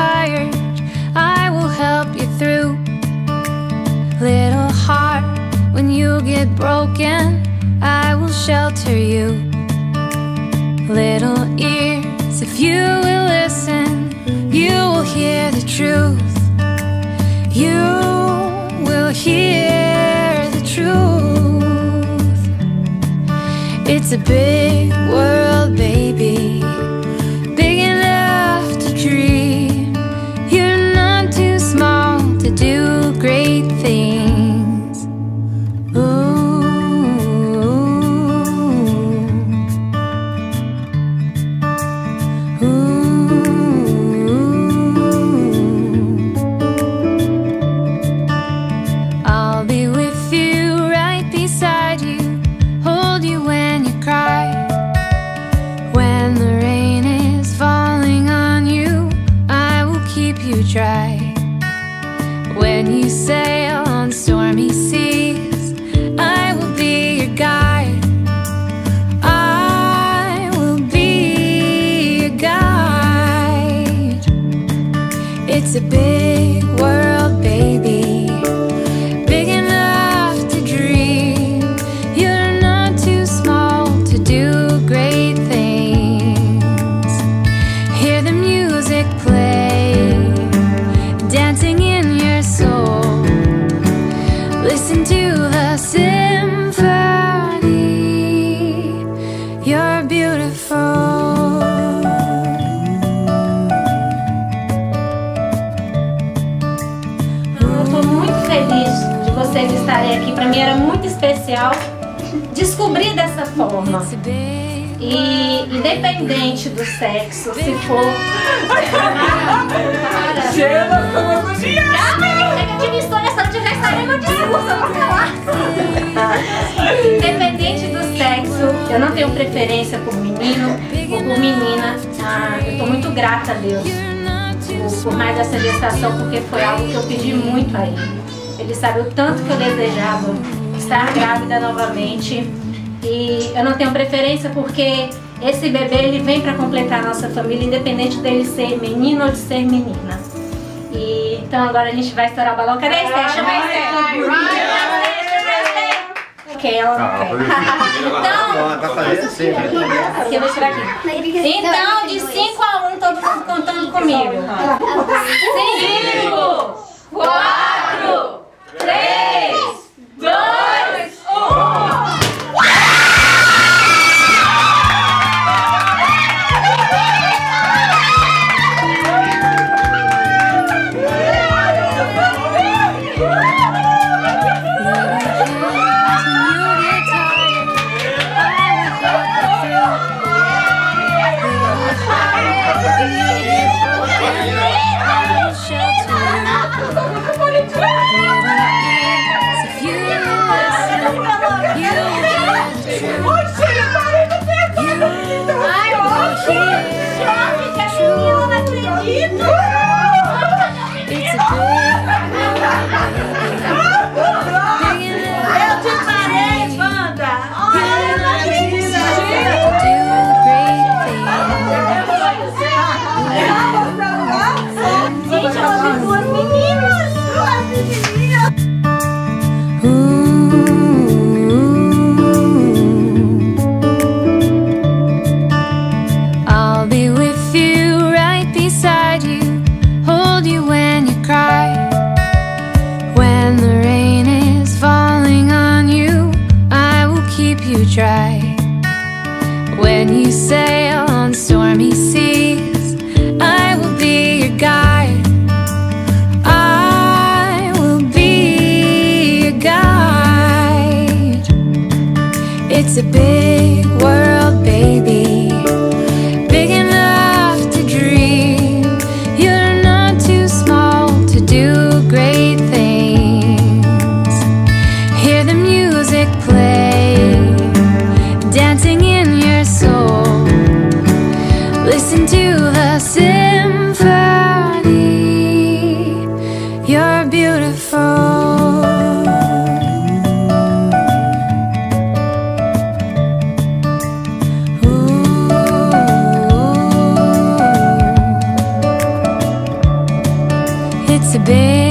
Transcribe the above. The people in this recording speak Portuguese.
tired, I will help you through. Little heart, when you get broken, I will shelter you. Little ears, if you will listen, you will hear the truth. You will hear the truth. It's a big world, baby. You sail on stormy seas, I will be your guide. I will be your guide. It's a big aqui. Para mim era muito especial descobrir dessa forma. E independente do sexo, se for. Estamos dia! Calma aí, chega de mistura, se eu discurso, eu vou falar. Independente do sexo, eu não tenho preferência por menino ou por menina. Ah, eu tô muito grata a Deus por, por mais essa gestação, porque foi algo que eu pedi muito a Ele. Ele sabe o tanto que eu desejava estar grávida novamente. E eu não tenho preferência porque esse bebê ele vem para completar a nossa família, independente dele ser menino ou de ser menina. E então agora a gente vai estourar o balão. Cadê a? Chama a Esté. Ok, ela não quer. Então, Vai assim, né? aqui eu vou tirar aqui. Então, de 5 a 1, um, todo mundo contando comigo. 5, 4, When you sail on stormy seas, I will be your guide. I will be your guide. It's a big world. to be